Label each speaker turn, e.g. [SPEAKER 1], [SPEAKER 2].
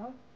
[SPEAKER 1] Não?